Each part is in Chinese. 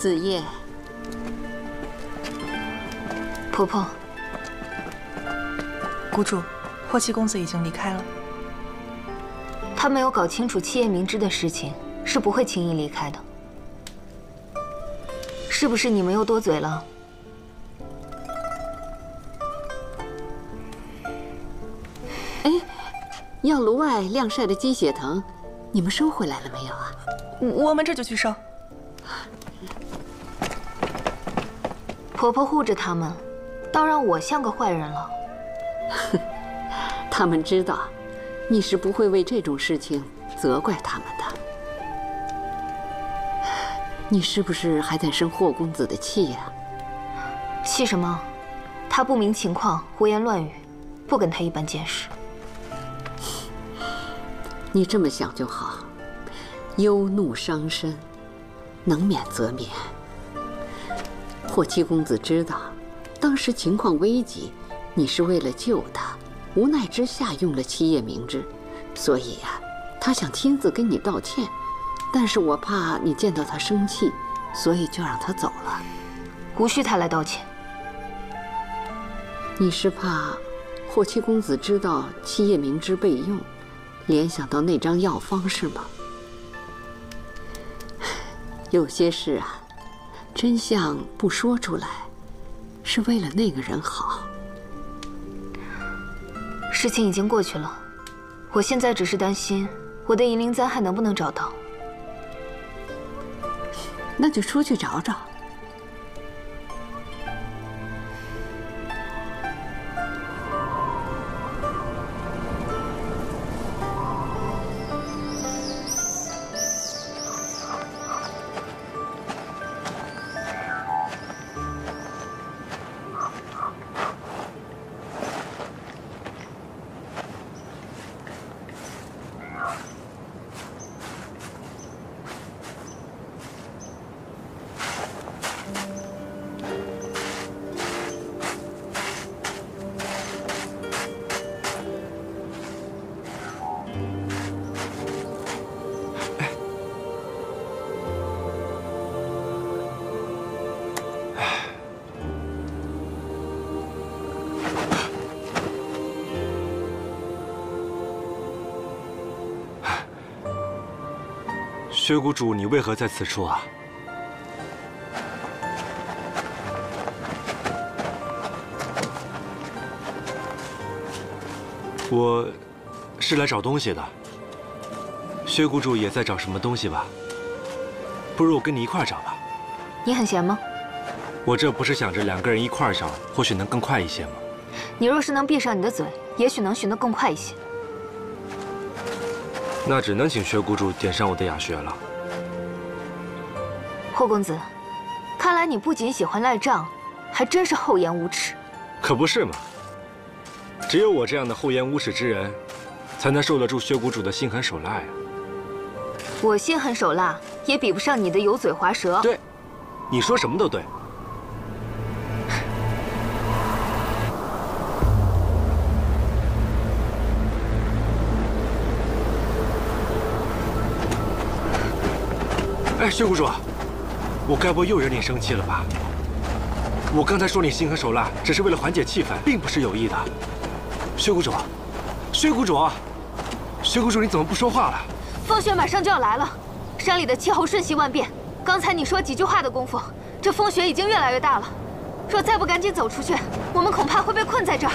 子夜，婆婆，谷主，霍七公子已经离开了。他没有搞清楚七叶明知的事情，是不会轻易离开的。是不是你们又多嘴了？哎，药炉外晾晒的鸡血藤，你们收回来了没有啊？我们这就去收。婆婆护着他们，倒让我像个坏人了。他们知道，你是不会为这种事情责怪他们的。你是不是还在生霍公子的气呀？气什么？他不明情况，胡言乱语，不跟他一般见识。你这么想就好，忧怒伤身，能免则免。霍七公子知道，当时情况危急，你是为了救他，无奈之下用了七叶明芝，所以呀，他想亲自跟你道歉，但是我怕你见到他生气，所以就让他走了。无需他来道歉。你是怕霍七公子知道七叶明芝备用，联想到那张药方是吗？有些事啊。真相不说出来，是为了那个人好。事情已经过去了，我现在只是担心我的银铃簪还能不能找到。那就出去找找。薛谷主，你为何在此处啊？我是来找东西的。薛谷主也在找什么东西吧？不如我跟你一块找吧。你很闲吗？我这不是想着两个人一块找，或许能更快一些吗？你若是能闭上你的嘴，也许能寻得更快一些。那只能请薛谷主点上我的雅穴了。霍公子，看来你不仅喜欢赖账，还真是厚颜无耻。可不是嘛！只有我这样的厚颜无耻之人，才能受得住薛谷主的心狠手辣呀。我心狠手辣，也比不上你的油嘴滑舌。对，你说什么都对。薛谷主，我该不会又惹你生气了吧？我刚才说你心狠手辣，只是为了缓解气氛，并不是有意的。薛谷主，薛谷主，薛谷主，你怎么不说话了？风雪马上就要来了，山里的气候瞬息万变。刚才你说几句话的功夫，这风雪已经越来越大了。若再不赶紧走出去，我们恐怕会被困在这儿。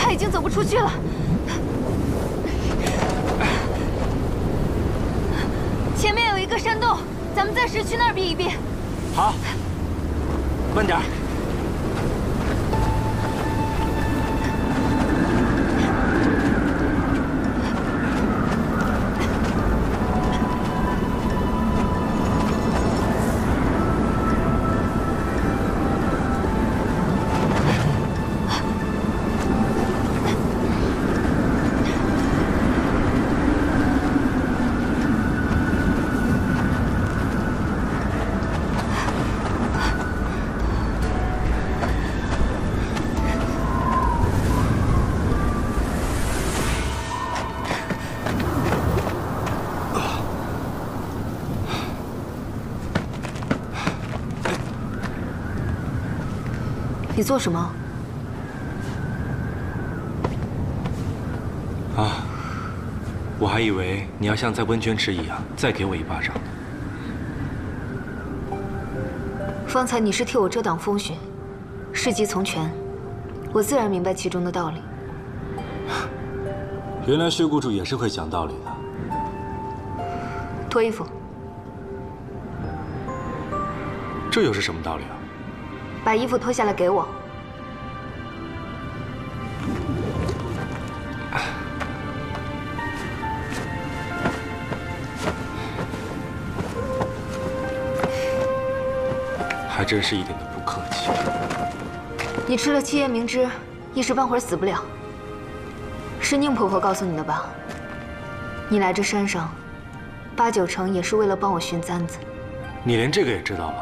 他已经走不出去了，前面有一个山洞，咱们暂时去那儿避一避。好，慢点。做什么？啊，我还以为你要像在温泉池一样再给我一巴掌。方才你是替我遮挡风雪，事急从权，我自然明白其中的道理。原来薛谷主也是会讲道理的。脱衣服。这又是什么道理啊？把衣服脱下来给我。真是一点都不客气。你吃了七叶明芝，一时半会儿死不了。是宁婆婆告诉你的吧？你来这山上，八九成也是为了帮我寻簪子。你连这个也知道吗？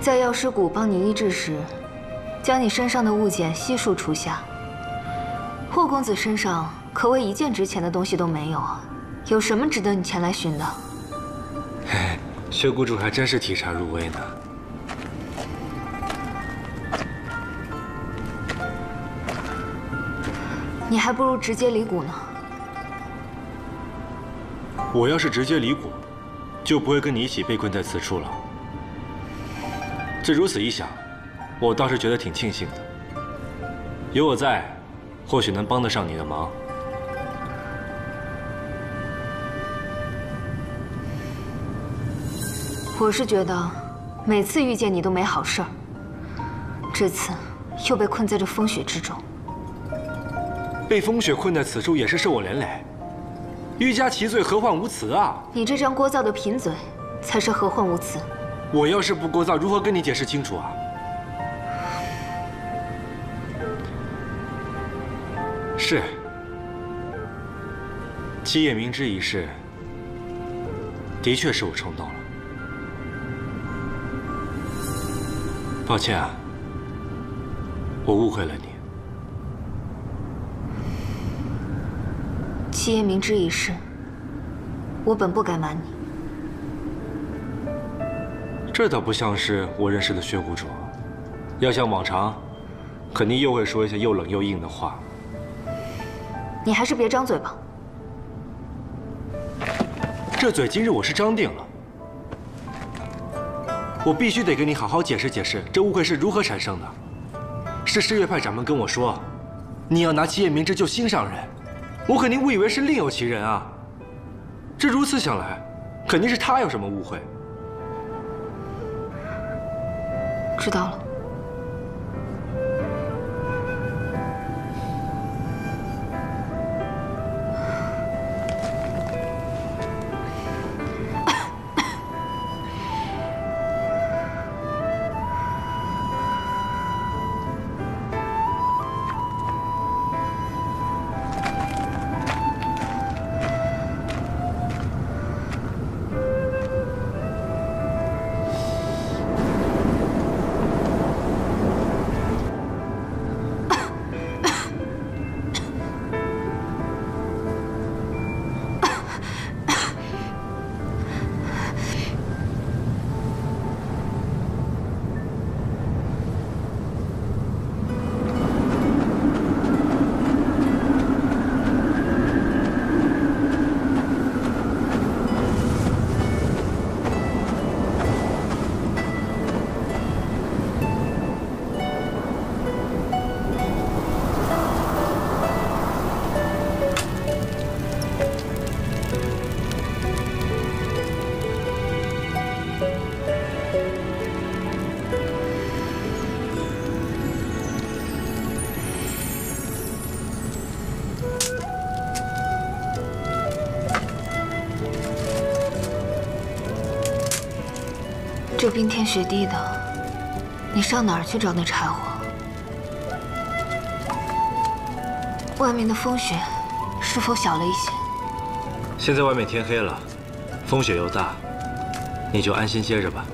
在药师谷帮你医治时，将你身上的物件悉数除下。霍公子身上可谓一件值钱的东西都没有啊，有什么值得你前来寻的？嘿，薛谷主还真是体察入微呢。你还不如直接离谷呢。我要是直接离谷，就不会跟你一起被困在此处了。这如此一想，我倒是觉得挺庆幸的。有我在，或许能帮得上你的忙。我是觉得，每次遇见你都没好事儿，这次又被困在这风雪之中。被风雪困在此处也是受我连累，欲加其罪，何患无辞啊！你这张聒噪的贫嘴，才是何患无辞。我要是不聒噪，如何跟你解释清楚啊？是，七夜明知一事，的确是我冲动了，抱歉啊，我误会了你。七爷明知一事，我本不该瞒你。这倒不像是我认识的薛谷主，要像往常，肯定又会说一些又冷又硬的话。你还是别张嘴吧。这嘴今日我是张定了，我必须得跟你好好解释解释，这误会是如何产生的。是诗月派掌门跟我说，你要拿七叶明之救心上人。我肯定误以为是另有其人啊！这如此想来，肯定是他有什么误会。知道了。这冰天雪地的，你上哪儿去找那柴火？外面的风雪是否小了一些？现在外面天黑了，风雪又大，你就安心歇着吧。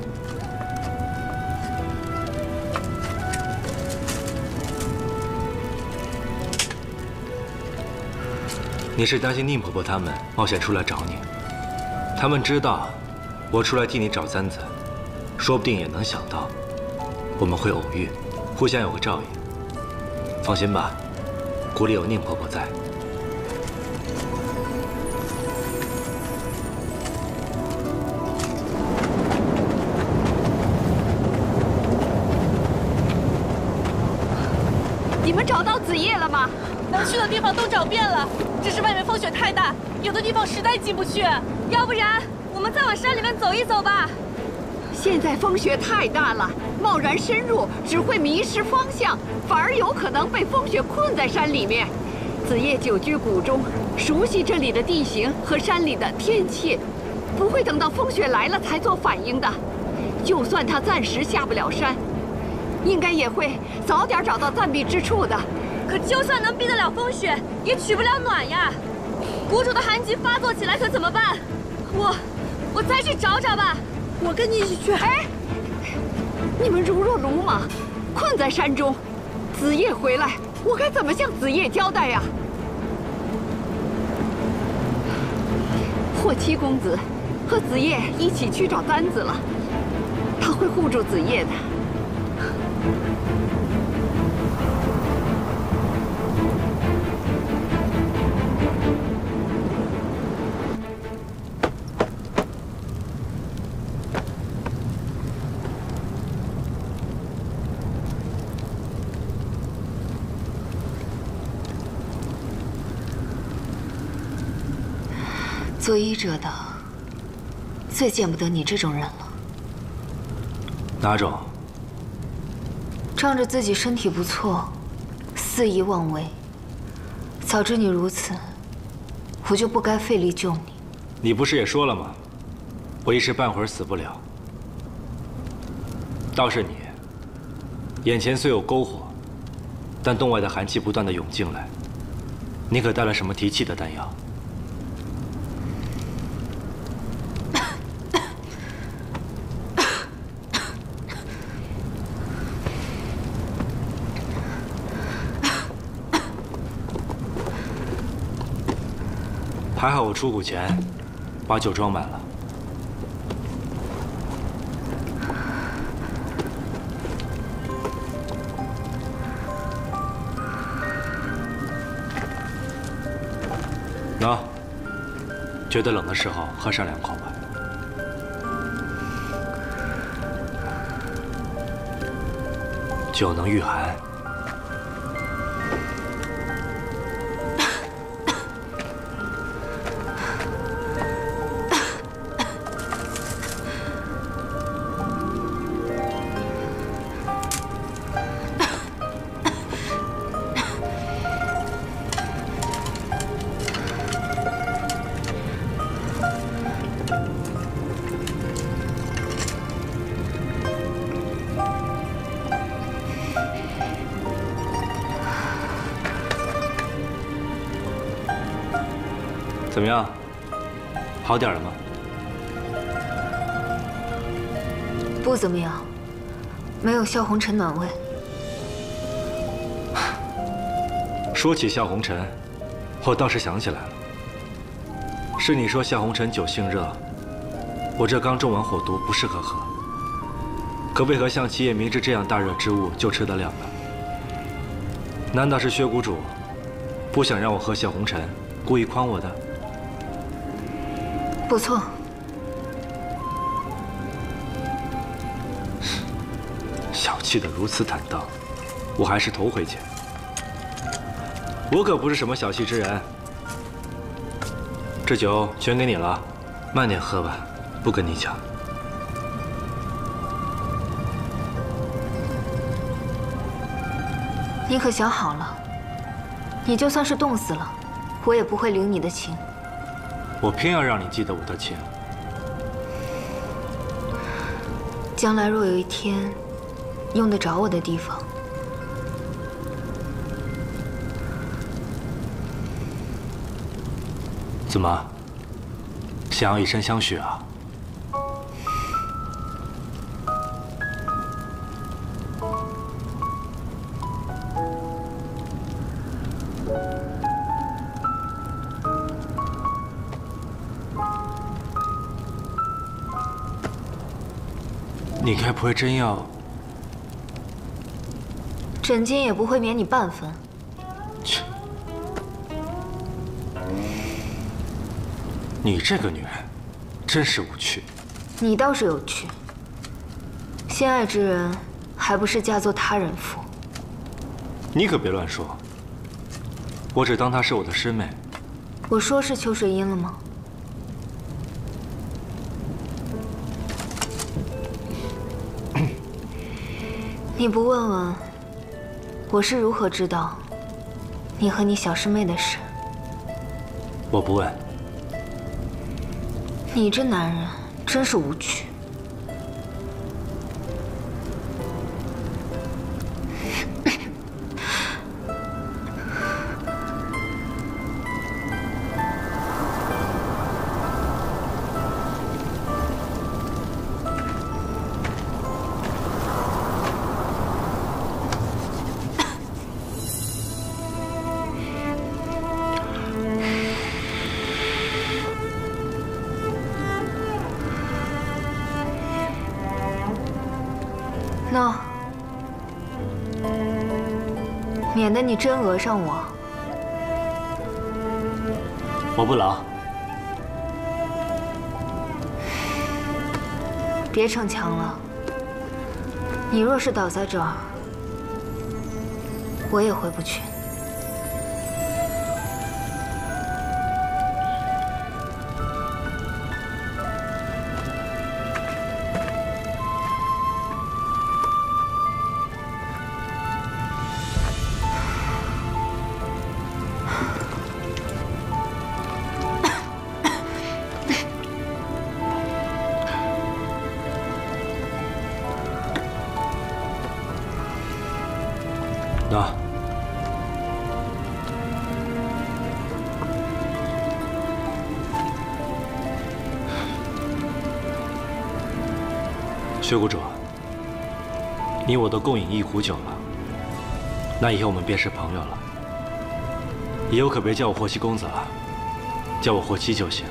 你是担心宁婆婆他们冒险出来找你？他们知道我出来替你找簪子。说不定也能想到我们会偶遇，互相有个照应。放心吧，谷里有宁婆婆在。你们找到子夜了吗？能去的地方都找遍了，只是外面风雪太大，有的地方实在进不去。要不然，我们再往山里面走一走吧。现在风雪太大了，贸然深入只会迷失方向，反而有可能被风雪困在山里面。子夜久居谷中，熟悉这里的地形和山里的天气，不会等到风雪来了才做反应的。就算他暂时下不了山，应该也会早点找到暂避之处的。可就算能避得了风雪，也取不了暖呀。谷主的寒疾发作起来可怎么办？我，我再去找找吧。我跟你一起去。哎，你们如若鲁莽，困在山中，子夜回来，我该怎么向子夜交代呀？霍七公子和子夜一起去找丹子了，他会护住子夜的。做医者的，最见不得你这种人了。哪种？仗着自己身体不错，肆意妄为。早知你如此，我就不该费力救你。你不是也说了吗？我一时半会儿死不了。倒是你，眼前虽有篝火，但洞外的寒气不断的涌进来，你可带了什么提气的丹药？还好我出谷前把酒装满了。喏，觉得冷的时候喝上两口吧。酒能御寒。怎么样？好点了吗？不怎么样，没有萧红尘暖胃。说起萧红尘，我倒是想起来了。是你说萧红尘酒性热，我这刚中完火毒，不适合喝。可为何像七夜明之这样大热之物就吃得了呢？难道是薛谷主不想让我喝萧红尘，故意诓我的？不错，小气的如此坦荡，我还是头回见。我可不是什么小气之人。这酒全给你了，慢点喝吧，不跟你抢。你可想好了？你就算是冻死了，我也不会领你的情。我偏要让你记得我的情。将来若有一天用得着我的地方，怎么想要以身相许啊？你该不会真要……枕巾也不会免你半分。切！你这个女人，真是无趣。你倒是有趣。心爱之人，还不是嫁作他人妇？你可别乱说。我只当她是我的师妹。我说是秋水音了吗？你不问问，我是如何知道你和你小师妹的事？我不问。你这男人真是无趣。免得你真讹上我。我不冷。别逞强了。你若是倒在这儿，我也回不去。薛谷主，你我都共饮一壶酒了，那以后我们便是朋友了。以后可别叫我霍七公子了，叫我霍七就行。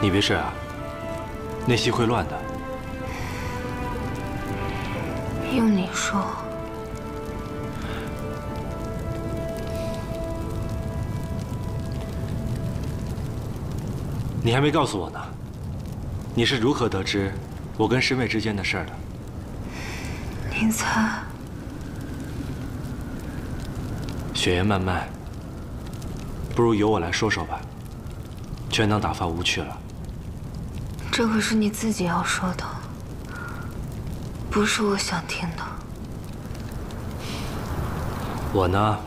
你别睡啊，内息会乱的。用你说，你还没告诉我呢，你是如何得知我跟师妹之间的事儿的？您猜？雪夜漫漫，不如由我来说说吧，全当打发无趣了。这可是你自己要说的，不是我想听的。我呢，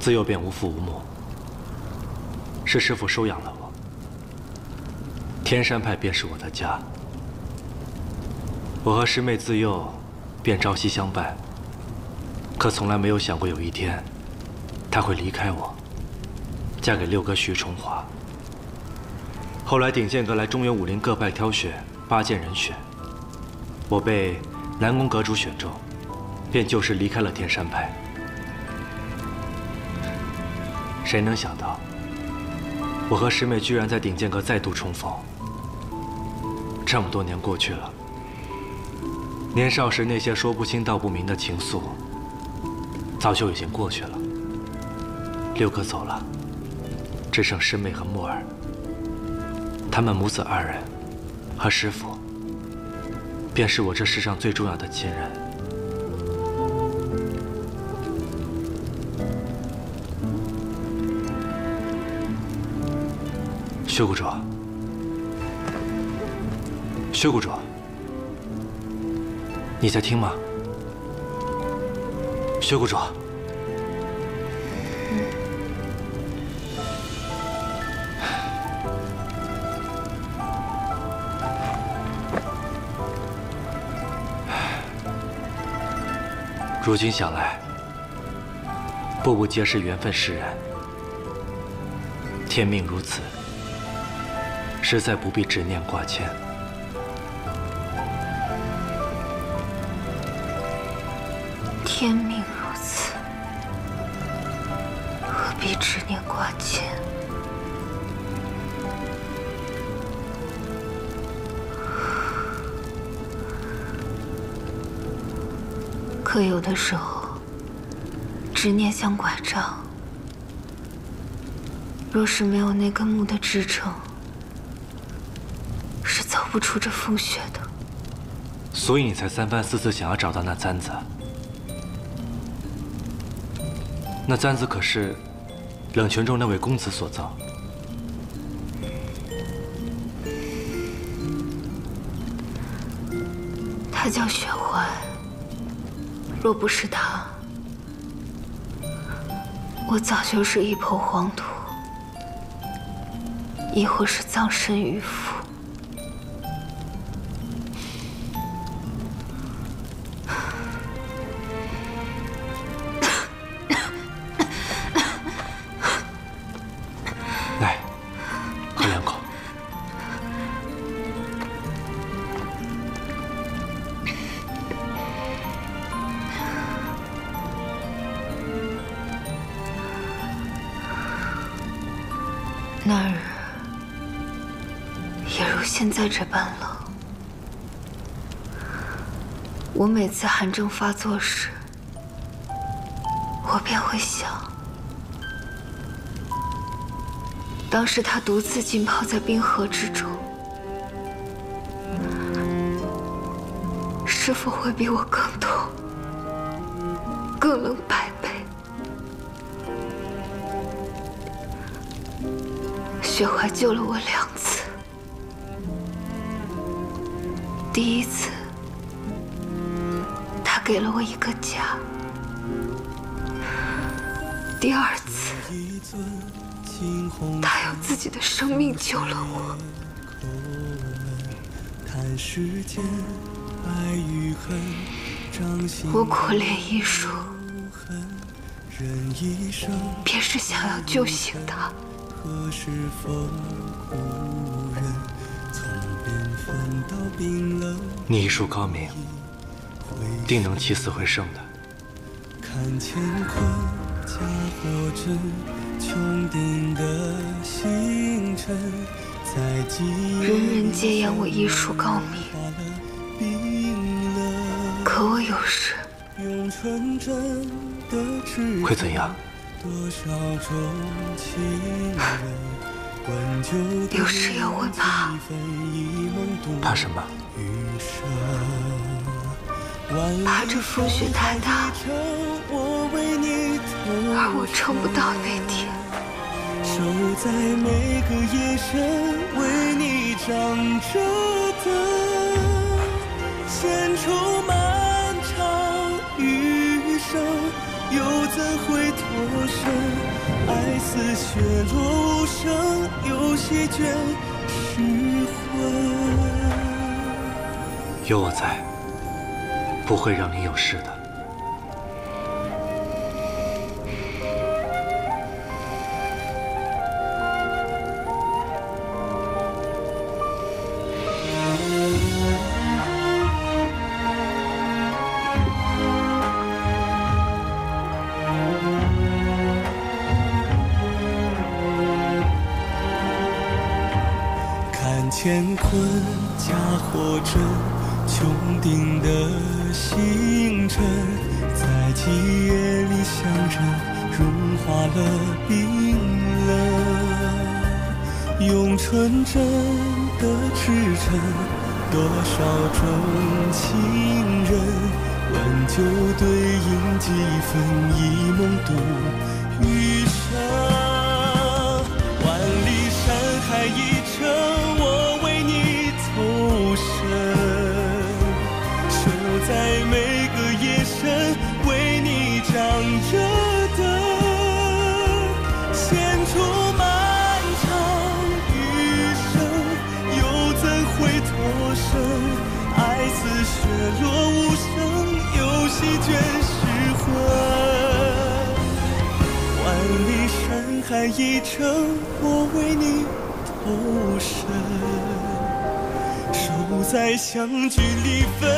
自幼便无父无母，是师父收养了我。天山派便是我的家，我和师妹自幼便朝夕相伴，可从来没有想过有一天，她会离开我，嫁给六哥徐崇华。后来鼎剑阁来中原武林各派挑选八剑人选，我被南宫阁主选中，便就此离开了天山派。谁能想到，我和师妹居然在鼎剑阁再度重逢？这么多年过去了，年少时那些说不清道不明的情愫，早就已经过去了。六哥走了，只剩师妹和木儿。他们母子二人，和师傅，便是我这世上最重要的亲人。薛谷主，薛谷主，你在听吗？薛谷主。如今想来，步步皆是缘分使然。天命如此，实在不必执念挂牵。可有的时候，执念像拐杖，若是没有那根木的支撑，是走不出这风雪的。所以你才三番四次想要找到那簪子。那簪子可是冷泉中那位公子所造。他叫雪环。若不是他，我早就是一抔黄土，亦或是葬身于腹。我每次寒症发作时，我便会想，当时他独自浸泡在冰河之中，是否会比我更痛、更冷百倍？雪怀救了我两次。第一次，我一个家；第二次，他用自己的生命救了我。我苦练医术，便是想要救醒他。你医术高明，定能起死回生的。看乾坤，家火阵，穹顶的星辰，在人人皆言我医术高明，可我有时会怎样？有时也会怕，怕什么？怕这风雪太大，而我撑不到那天。守在每个夜深，为你长着灯，献出漫长余生。又怎会脱身？爱似雪落无声，又席卷失魂。有我在，不会让你有事的。看乾坤假火阵，穹顶的星辰，在极夜里相认，融化了冰冷。用纯真的赤诚，多少种情人，温酒对饮几分，一梦度海一程，我为你投身，守在相聚离分，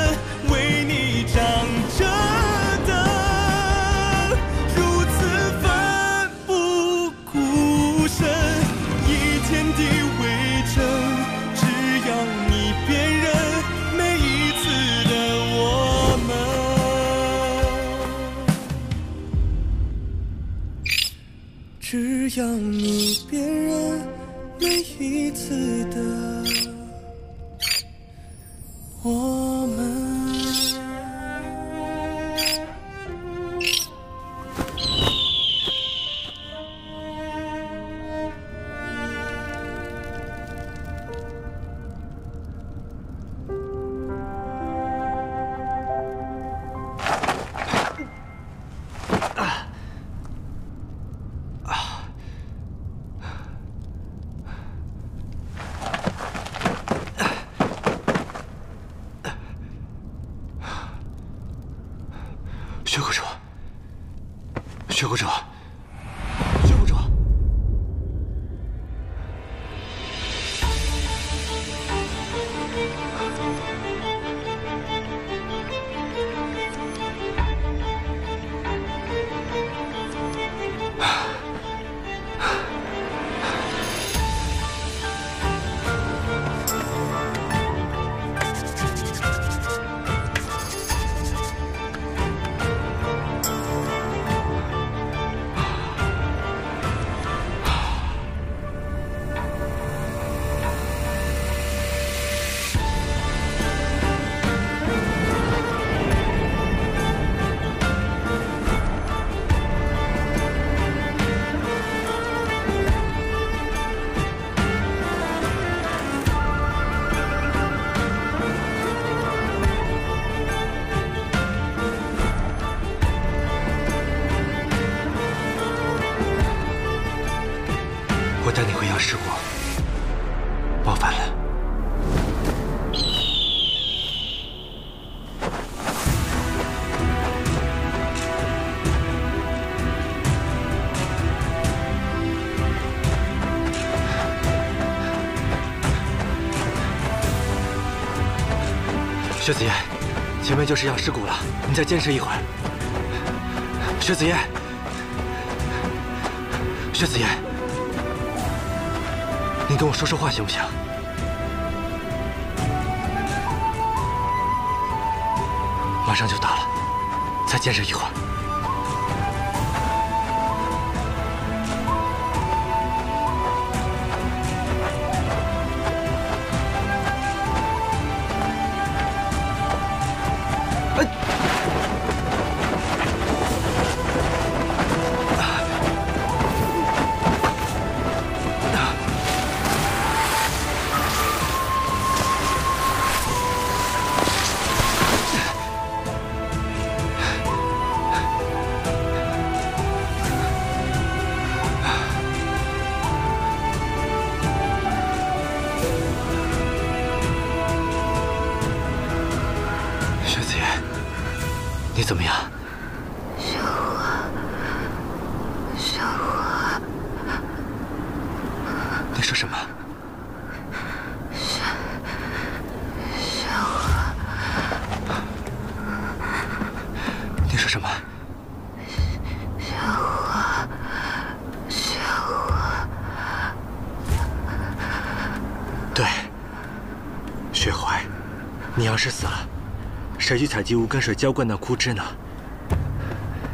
薛子燕，前面就是药师谷了，你再坚持一会儿。薛子燕，薛子燕。你跟我说说话行不行？马上就到了，再坚持一会儿。谁去采集无根水浇灌那枯枝呢？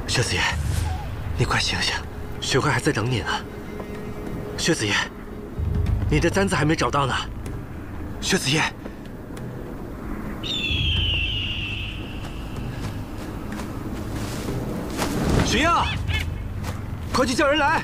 薛子夜，你快醒醒，雪怪还在等你呢。薛子夜，你的簪子还没找到呢。薛子夜，雪英，快去叫人来！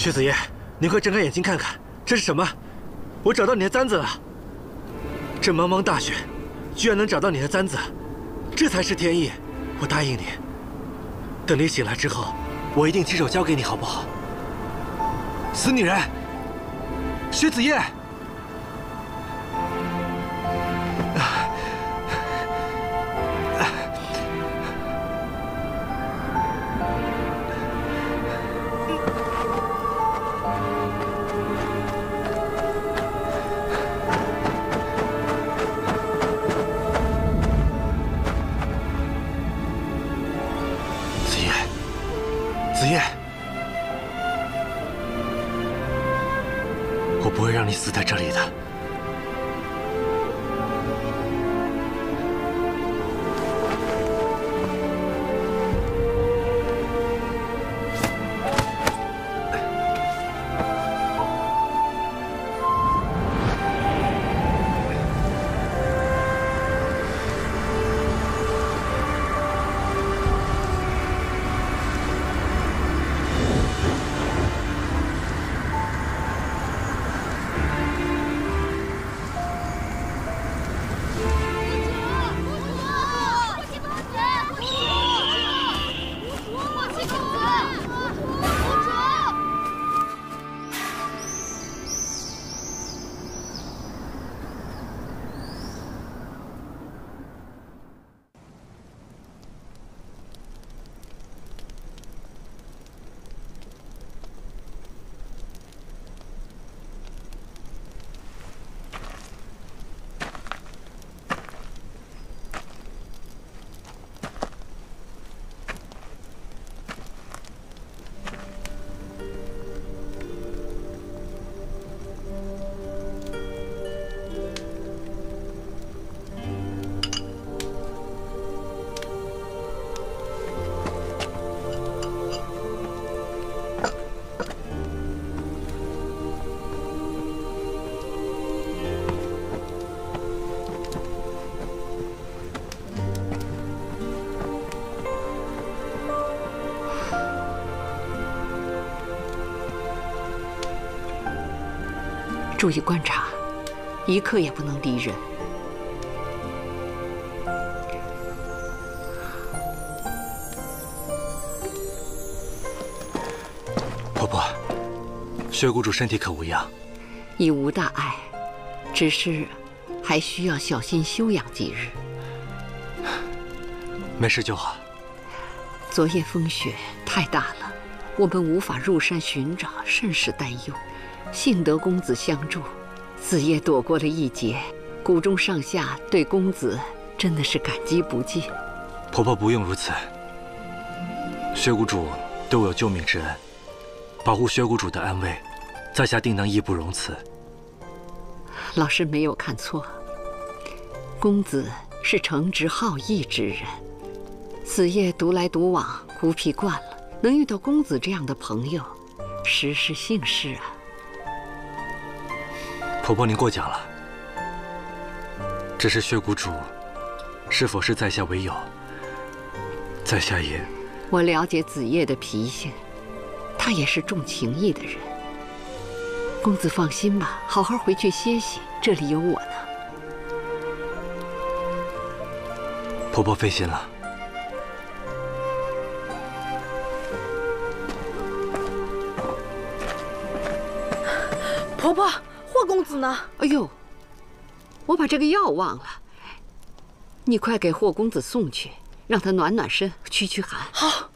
薛子夜，你快睁开眼睛看看，这是什么？我找到你的簪子了。这茫茫大雪，居然能找到你的簪子，这才是天意。我答应你，等你醒来之后，我一定亲手交给你，好不好？死女人，薛子夜。注意观察，一刻也不能离人。婆婆，薛谷主身体可无恙？已无大碍，只是还需要小心休养几日。没事就好。昨夜风雪太大了，我们无法入山寻找，甚是担忧。幸得公子相助，子夜躲过了一劫。谷中上下对公子真的是感激不尽。婆婆不用如此。薛谷主对我有救命之恩，保护薛谷主的安危，在下定能义不容辞。老师没有看错，公子是诚挚好义之人。子夜独来独往，孤僻惯了，能遇到公子这样的朋友，实是幸事啊。婆婆，您过奖了。只是薛谷主，是否是在下为友？在下也……我了解子夜的脾性，他也是重情义的人。公子放心吧，好好回去歇息，这里有我呢。婆婆费心了。婆婆，霍公子呢？哎呦，我把这个药忘了，你快给霍公子送去，让他暖暖身，驱驱寒。好。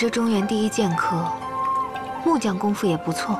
这中原第一剑客，木匠功夫也不错。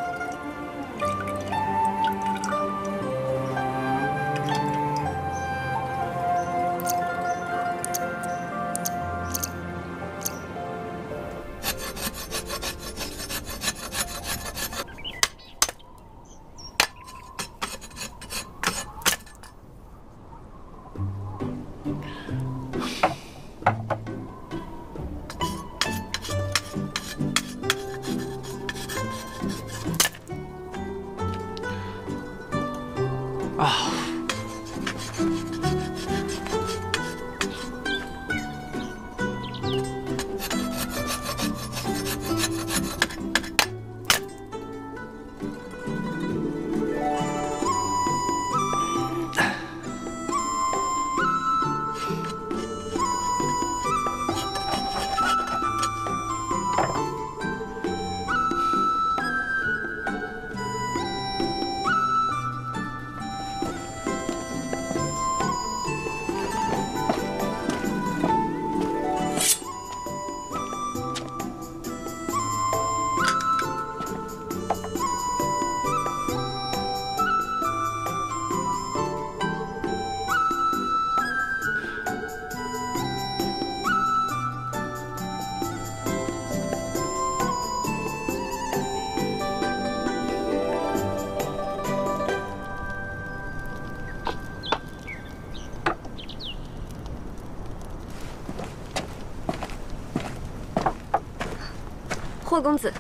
霍公子，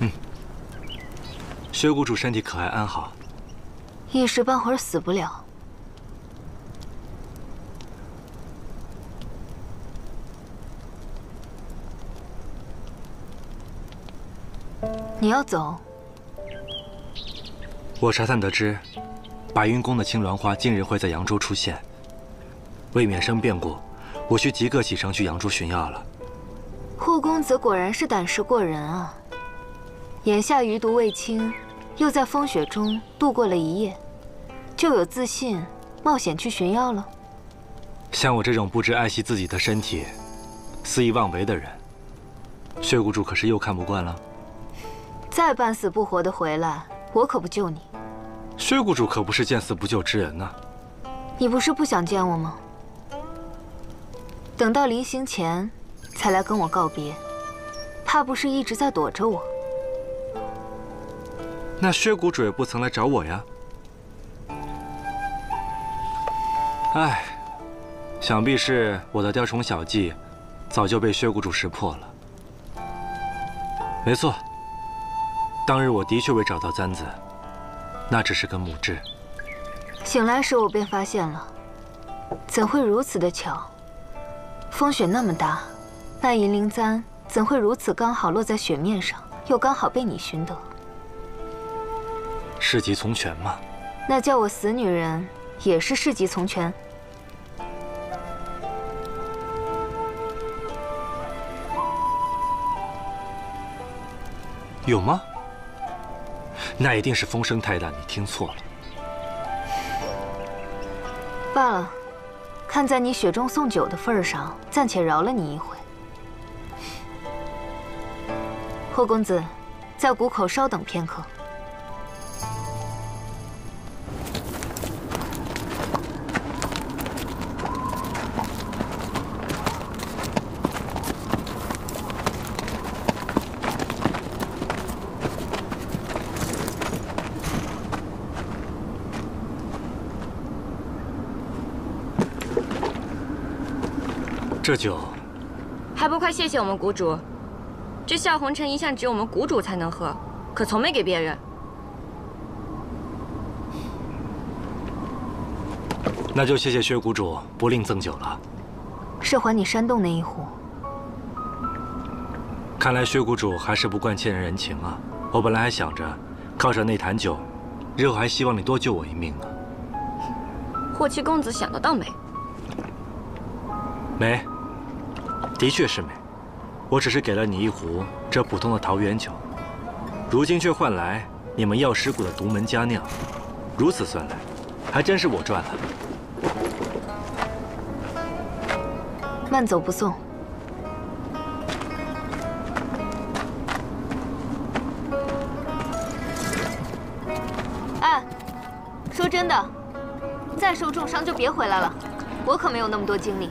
嗯薛谷主身体可还安好？一时半会儿死不了。你要走？我查探得知，白云宫的青鸾花近日会在扬州出现，为免生变故，我需即刻启程去扬州寻药了。霍公子果然是胆识过人啊！眼下余毒未清，又在风雪中度过了一夜，就有自信冒险去寻药了。像我这种不知爱惜自己的身体、肆意妄为的人，薛谷主可是又看不惯了。再半死不活的回来，我可不救你。薛谷主可不是见死不救之人呐！你不是不想见我吗？等到临行前才来跟我告别，怕不是一直在躲着我？那薛谷主也不曾来找我呀。唉，想必是我的雕虫小技，早就被薛谷主识破了。没错，当日我的确未找到簪子，那只是根木枝。醒来时我便发现了，怎会如此的巧？风雪那么大，那银铃簪怎会如此刚好落在雪面上，又刚好被你寻得？事急从权嘛。那叫我死女人也是事急从权。有吗？那一定是风声太大，你听错了。罢了，看在你雪中送酒的份上，暂且饶了你一回。霍公子，在谷口稍等片刻。这酒还不快谢谢我们谷主！这笑红尘一向只有我们谷主才能喝，可从没给别人。那就谢谢薛谷主不吝赠酒了。是还你山洞那一壶。看来薛谷主还是不惯欠人人情啊！我本来还想着，靠着那坛酒，日后还希望你多救我一命呢。霍七公子想得倒美。美，的确是美。我只是给了你一壶这普通的桃源酒。如今却换来你们药师谷的独门佳酿如此算来还真是我赚了。慢走不送。哎说真的再受重伤就别回来了我可没有那么多精力。